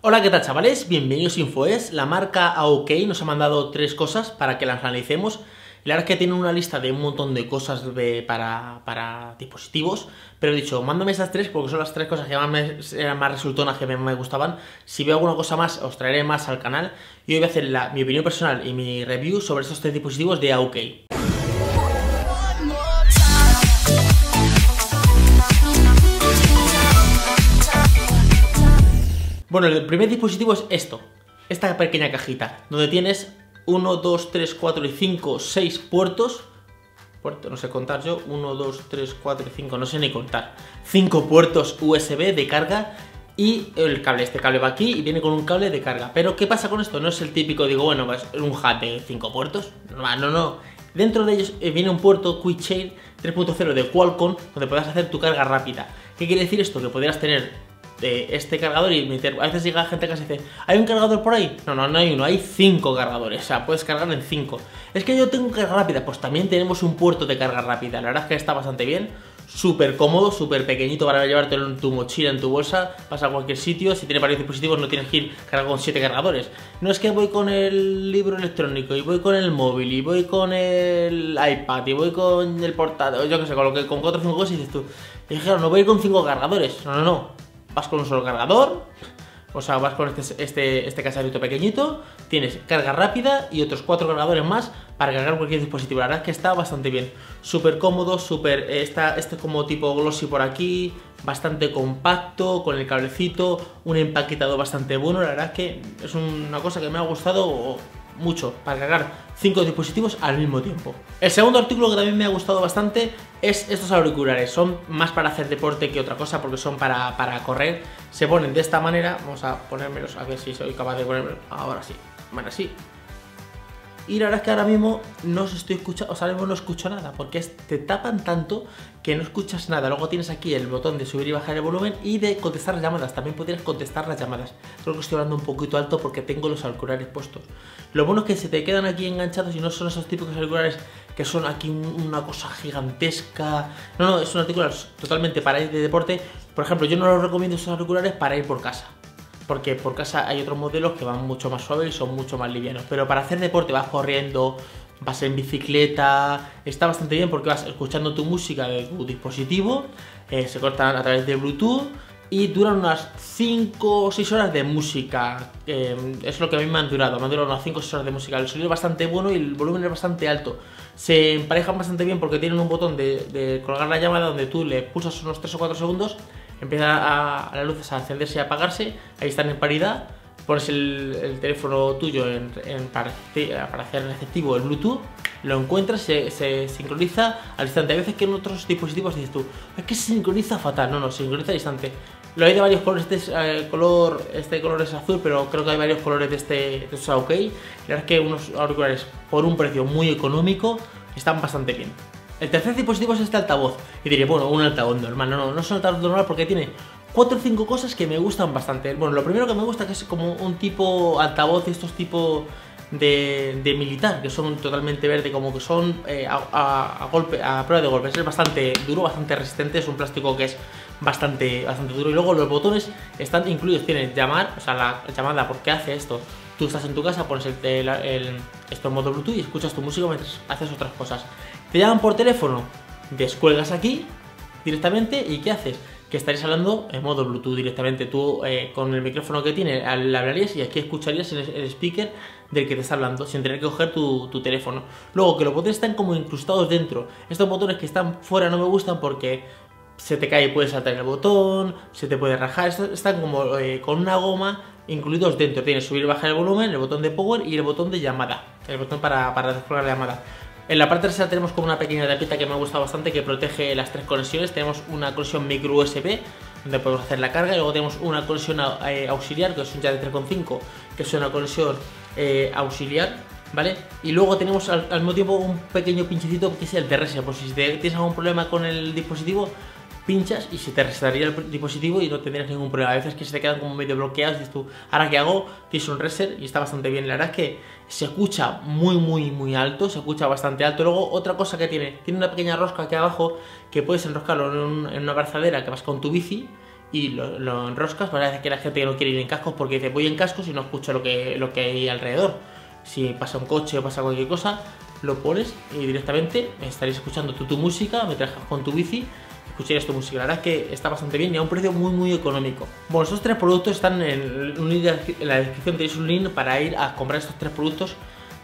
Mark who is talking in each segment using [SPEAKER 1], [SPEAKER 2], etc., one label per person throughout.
[SPEAKER 1] Hola, ¿qué tal chavales? Bienvenidos a InfoES. La marca AOK nos ha mandado tres cosas para que las analicemos. La verdad es que tienen una lista de un montón de cosas para, dispositivos, pero he dicho, mándame esas tres porque son las tres cosas que más me, eran más resultonas, que me, gustaban. Si veo alguna cosa más, os traeré más al canal. Y hoy voy a hacer mi opinión personal y mi review sobre estos tres dispositivos de AOK. Bueno, el primer dispositivo es esto, esta pequeña cajita, donde tienes 1, 2, 3, 4 y 5, 6 puertos. Puerto, no sé contar yo, 1, 2, 3, 4 y 5, no sé ni contar. 5 puertos USB de carga y el cable, este cable va aquí y viene con un cable de carga. Pero ¿qué pasa con esto? No es el típico, digo, bueno, es un hub de 5 puertos. No, no, no. Dentro de ellos eh, viene un puerto Quick 3.0 de Qualcomm donde podrás hacer tu carga rápida. ¿Qué quiere decir esto? Que podrías tener de este cargador y meter. A veces llega gente que se dice, ¿hay un cargador por ahí? No, no, no hay uno, hay cinco cargadores. O sea, puedes cargar en cinco. Es que yo tengo carga rápida, pues también tenemos un puerto de carga rápida. La verdad es que está bastante bien. Súper cómodo, súper pequeñito para llevártelo en tu mochila, en tu bolsa, vas a cualquier sitio, si tienes varios dispositivos no tienes que ir cargando con siete cargadores. No es que voy con el libro electrónico, y voy con el móvil, y voy con el iPad, y voy con el portátil, yo qué sé, con lo que con cuatro o cinco cosas y dices tú, y dijeron, no voy a ir con cinco cargadores. No, no, no vas con un solo cargador, o sea, vas con este, este, este pequeñito, tienes carga rápida y otros cuatro cargadores más para cargar cualquier dispositivo. La verdad es que está bastante bien, súper cómodo, súper, eh, está este como tipo glossy por aquí, bastante compacto, con el cablecito, un empaquetado bastante bueno. La verdad es que es una cosa que me ha gustado mucho para cargar cinco dispositivos al mismo tiempo. El segundo artículo que también me ha gustado bastante es estos auriculares. Son más para hacer deporte que otra cosa porque son para, para correr. Se ponen de esta manera. Vamos a ponérmelos a ver si soy capaz de ponérmelos. Ahora sí. Bueno, sí. Y la verdad es que ahora mismo no os estoy escuchando, o sea, no escucho nada, porque te tapan tanto que no escuchas nada. Luego tienes aquí el botón de subir y bajar el volumen y de contestar las llamadas. También podrías contestar las llamadas. Creo que estoy hablando un poquito alto porque tengo los auriculares puestos. Lo bueno es que se te quedan aquí enganchados y no son esos típicos auriculares que son aquí una cosa gigantesca. No, no, es un auricular totalmente para ir de deporte. Por ejemplo, yo no los recomiendo esos auriculares para ir por casa porque por casa hay otros modelos que van mucho más suaves y son mucho más livianos. Pero para hacer deporte vas corriendo, vas en bicicleta, está bastante bien porque vas escuchando tu música de tu dispositivo, eh, se cortan a través de Bluetooth y duran unas 5 o 6 horas de música. es lo que a mí me han durado, me han durado unas 5 o 6 horas de música. El sonido es bastante bueno y el volumen es bastante alto. Se emparejan bastante bien porque tienen un botón de, de colgar la llamada donde tú le pulsas unos 3 o 4 segundos empieza a, las luces a encenderse y a apagarse, ahí están en paridad, pones el, teléfono tuyo en, para, hacer receptivo el Bluetooth, lo encuentras, se, sincroniza al instante. A veces que en otros dispositivos dices tú, es que se sincroniza fatal, no, no, se sincroniza al instante. Lo hay de varios colores, este, eh, color, este color es azul, pero creo que hay varios colores de este, de estos OK. La verdad es que unos auriculares por un precio muy económico están bastante bien. El tercer dispositivo es este altavoz. Y diré, bueno, un altavoz normal. No, no, no es un altavoz normal porque tiene cuatro o cinco cosas que me gustan bastante. Bueno, lo primero que me gusta que es como un tipo altavoz, estos tipos de, militar, que son totalmente verde, como que son eh, a, golpe, a prueba de golpes. Es bastante duro, bastante resistente, es un plástico que es bastante, bastante duro. Y luego los botones están incluidos, tienen llamar, o sea, la llamada, porque hace esto? Tú estás en tu casa, pones el, el, esto en modo Bluetooth y escuchas tu música mientras haces otras cosas. Te llaman por teléfono, descuelgas aquí directamente y ¿qué haces? Que estarías hablando en modo Bluetooth directamente. Tú eh, con el micrófono que tiene le hablarías y aquí escucharías el, el, speaker del que te está hablando sin tener que coger tu, teléfono. Luego que los botones están como incrustados dentro. Estos botones que están fuera no me gustan porque se te cae y puedes saltar el botón, se te puede rajar. Están como eh, con una goma incluidos dentro. Tienes subir y bajar el volumen, el botón de power y el botón de llamada. El botón para, para descolgar la llamada. En la parte trasera tenemos como una pequeña tapita que me ha gustado bastante que protege las tres conexiones. Tenemos una conexión micro USB donde podemos hacer la carga y luego tenemos una conexión eh, auxiliar que es un jack de 3.5 que es una conexión eh, auxiliar ¿vale? Y luego tenemos al, mismo tiempo un pequeño pinchecito que es el de por si tienes algún problema con el dispositivo, pinchas y se te resetaría el dispositivo y no tendrías ningún problema. A veces que se te quedan como medio bloqueados y dices tú, ahora que hago, tienes un reset y está bastante bien. La verdad es que se escucha muy, muy, muy alto, se escucha bastante alto. Luego, otra cosa que tiene, tiene una pequeña rosca aquí abajo que puedes enroscarlo en, una abrazadera que vas con tu bici y lo, lo enroscas. Parece que la gente que no quiere ir en cascos porque dice voy en cascos y no escucho lo que, lo que hay alrededor. Si pasa un coche o pasa cualquier cosa, lo pones y directamente estaréis escuchando tú tu música mientras con tu bici escucharías tu música. La verdad es que está bastante bien y a un precio muy muy económico. Bueno, estos tres productos están en, en la descripción, tenéis un link para ir a comprar estos tres productos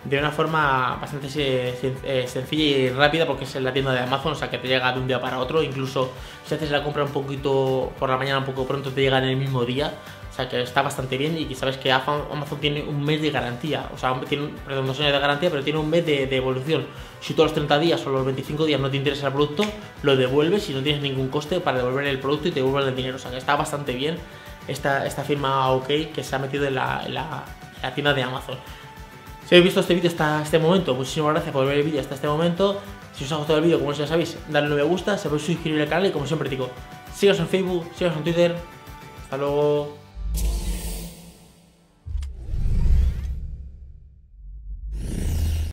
[SPEAKER 1] de una forma bastante eh, sencilla y rápida porque es en la tienda de Amazon, o sea que te llega de un día para otro, incluso si haces la compra un poquito por la mañana, un poco pronto, te llega en el mismo día, o sea que está bastante bien y sabes que Amazon tiene un mes de garantía, o sea, tiene, perdón, dos años de garantía, pero tiene un mes de, evolución. Si todos los 30 días o los 25 días no te interesa el producto, lo devuelves y no tienes ningún coste para devolver el producto y te devuelven el dinero, o sea que está bastante bien esta, esta firma OK que se ha metido en la, en la tienda de Amazon. Si habéis visto este vídeo hasta este momento, muchísimas gracias por ver el vídeo hasta este momento. Si os ha gustado el vídeo, como ya sabéis, darle un me gusta, se podéis suscribir al canal y como siempre digo, síganos en Facebook, síganos en Twitter. Hasta luego.